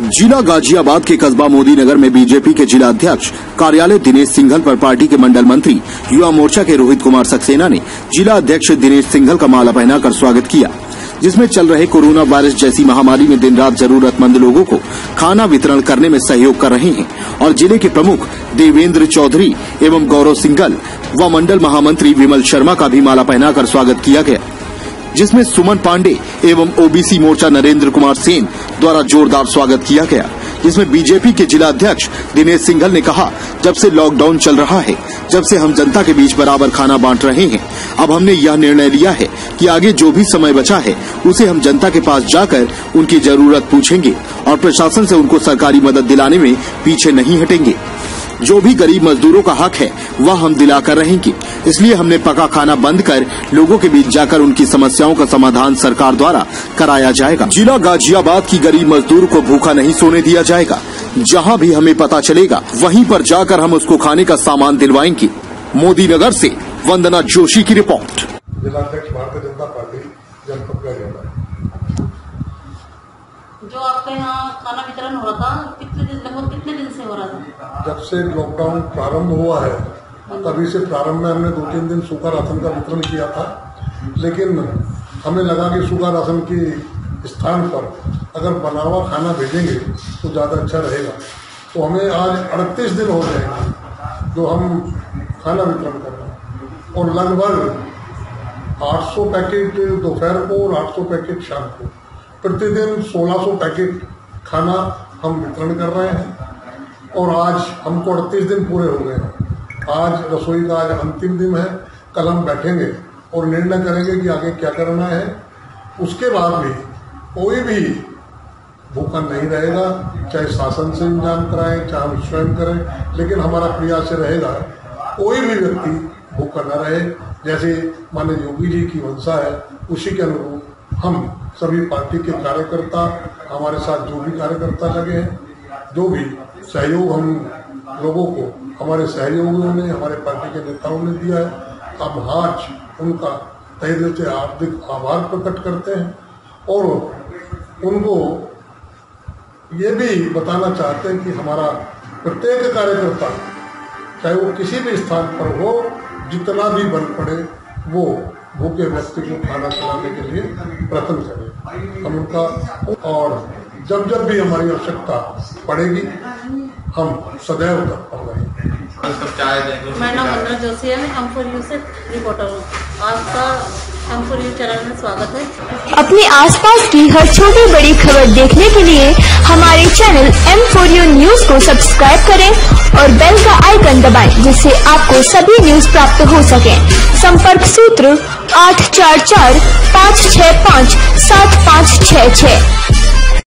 जिला गाजियाबाद के कस्बा मोदी नगर में बीजेपी के जिला अध्यक्ष कार्यालय दिनेश सिंघल पर पार्टी के मंडल मंत्री युवा मोर्चा के रोहित कुमार सक्सेना ने जिला अध्यक्ष दिनेश सिंघल का माला पहनाकर स्वागत किया, जिसमें चल रहे कोरोना वायरस जैसी महामारी में दिन रात जरूरतमंद लोगों को खाना वितरण करने में सहयोग कर रहे हैं और ज़िले के प्रमुख देवेंद्र चौधरी एवं गौरव सिंघल व मंडल महामंत्री विमल शर्मा का भी माला पहनाकर स्वागत किया गया। जिसमें सुमन पांडे एवं ओबीसी मोर्चा नरेंद्र कुमार सेन द्वारा जोरदार स्वागत किया गया, जिसमें बीजेपी के जिला अध्यक्ष दिनेश सिंघल ने कहा, जब से लॉकडाउन चल रहा है, जब से हम जनता के बीच बराबर खाना बांट रहे हैं, अब हमने यह निर्णय लिया है कि आगे जो भी समय बचा है, उसे हम जनता के पास जाकर उनकी ज़रूरत पूछेंगे और प्रशासन से उनको सरकारी मदद दिलाने में पीछे नहीं हटेंगे। जो भी गरीब मजदूरों का हक है वह हम दिलाकर रहेंगे। इसलिए हमने पका खाना बंद कर लोगों के बीच जाकर उनकी समस्याओं का समाधान सरकार द्वारा कराया जाएगा। जिला गाजियाबाद की गरीब मजदूर को भूखा नहीं सोने दिया जाएगा। जहाँ भी हमें पता चलेगा वहीं पर जाकर हम उसको खाने का सामान दिलवाएँगे। मोदी नगर से वंदना जोशी की रिपोर्ट। जिलाध्यक्ष भारतीय जनता पार्टी जनपद गाजियाबाद जो आपके यहाँ खाना वितरण हो रहा था लगभग कितने दिन से हो रहा जब से लॉकडाउन प्रारंभ हुआ है, तभी से प्रारंभ में हमने दो तीन दिन सूखा राशन का वितरण किया था। लेकिन हमें लगा कि सूखा राशन के स्थान पर अगर बना हुआ खाना भेजेंगे तो ज़्यादा अच्छा रहेगा। तो हमें आज अड़तीस दिन हो गए जो हम खाना वितरण कर रहे हैं। और लगभग 800 पैकेट दोपहर को और 800 पैकेट शाम को। प्रतिदिन 1600 पैकेट खाना हम वितरण कर रहे हैं और आज हमको अड़तीस दिन पूरे हो गए हैं। आज रसोई का आज अंतिम दिन है, कल हम बैठेंगे और निर्णय करेंगे कि आगे क्या करना है। उसके बाद भी कोई भी भूखा नहीं रहेगा, चाहे शासन से इंतज़ाम कराएँ, चाहे हम स्वयं करें, लेकिन हमारा प्रयास रहेगा, कोई भी व्यक्ति भूखा न रहे। जैसे माननीय योगी जी की वंशा है, उसी के अनुरूप हम सभी पार्टी के कार्यकर्ता हमारे साथ जो भी कार्यकर्ता लगे हैं, जो भी सहयोग हम लोगों को, हमारे सहयोगियों ने, हमारे पार्टी के नेताओं ने दिया है हम आज उनका तय दिल से हार्दिक आभार प्रकट करते हैं और उनको ये भी बताना चाहते हैं कि हमारा प्रत्येक कार्यकर्ता, चाहे वो किसी भी स्थान पर हो, जितना भी बल पड़े, वो भूखे व्यक्ति को खाना खिलाने के लिए प्रयत्न करें। हम उनका और जब जब भी हमारी आवश्यकता पड़ेगी हम सदैव तत्पर रहेंगे। मेरा नाम जोशी है। मैं एम फोर यू से रिपोर्टर हूँ। आपका एम फोर यू चैनल में स्वागत है। अपने आसपास की हर छोटी बड़ी खबर देखने के लिए हमारे channel M four U news को सब्सक्राइब करें और बेल का आइकन दबाएँ जिससे आपको सभी न्यूज़ प्राप्त हो सके। संपर्क सूत्र आठ चार चार पाँच छः पाँच सात पाँच छः छः।